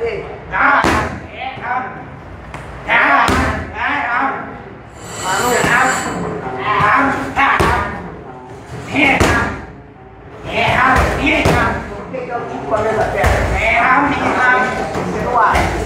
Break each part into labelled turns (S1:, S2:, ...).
S1: gì đó mẹ
S2: không đó mẹ không còn
S1: mẹ không mẹ không mẹ không mẹ
S2: không mẹ
S1: không mẹ không mẹ không mẹ
S2: không
S1: mẹ không mẹ không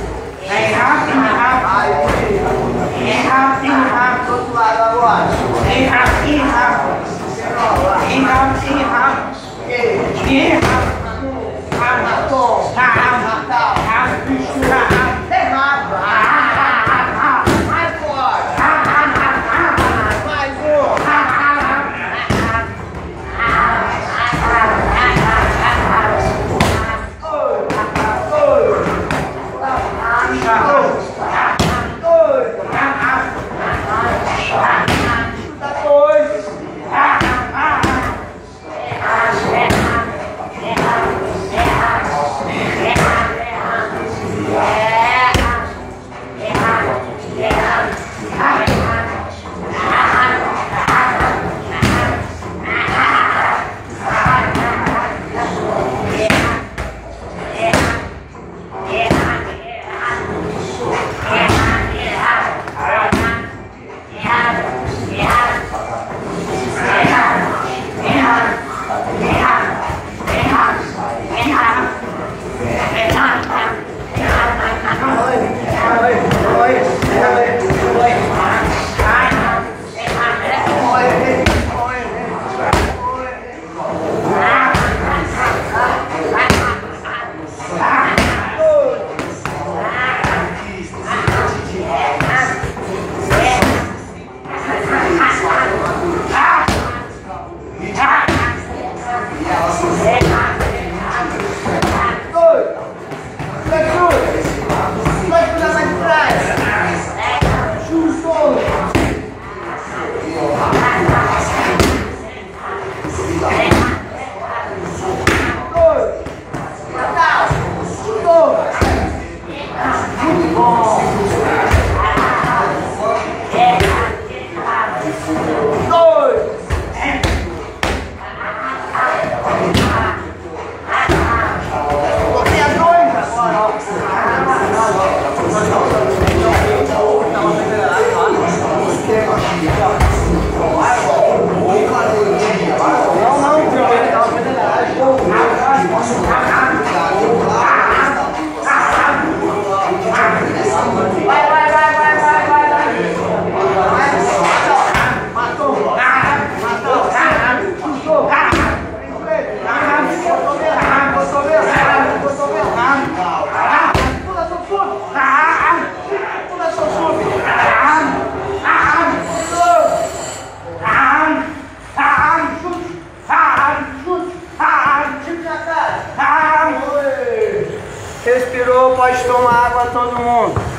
S1: Lord Respirou, pode tomar água todo mundo.